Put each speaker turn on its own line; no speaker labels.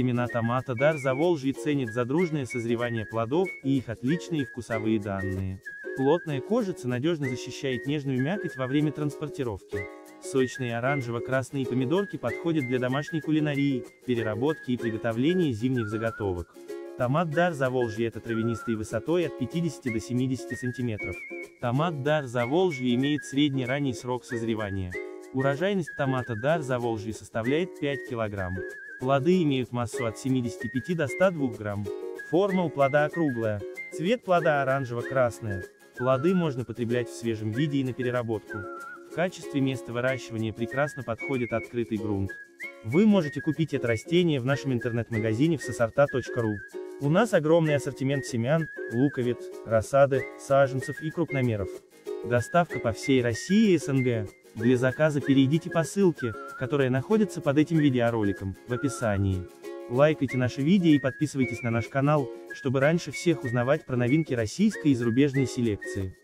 Семена томата Дар Заволжье ценит за дружное созревание плодов и их отличные вкусовые данные. Плотная кожица надежно защищает нежную мякоть во время транспортировки. Сочные оранжево-красные помидорки подходят для домашней кулинарии, переработки и приготовления зимних заготовок. Томат Дар Заволжье это травянистый высотой от 50 до 70 сантиметров. Томат Дар Заволжье имеет средний ранний срок созревания. Урожайность томата Дар Заволжье составляет 5 кг. Плоды имеют массу от 75 до 102 грамм. Форма у плода округлая. Цвет плода оранжево-красный. Плоды можно потреблять в свежем виде и на переработку. В качестве места выращивания прекрасно подходит открытый грунт. Вы можете купить это растение в нашем интернет-магазине в сосорта.ру. У нас огромный ассортимент семян, луковиц, рассады, саженцев и крупномеров. Доставка по всей России и СНГ. Для заказа перейдите по ссылке, которая находится под этим видеороликом, в описании. Лайкайте наше видео и подписывайтесь на наш канал, чтобы раньше всех узнавать про новинки российской и зарубежной селекции.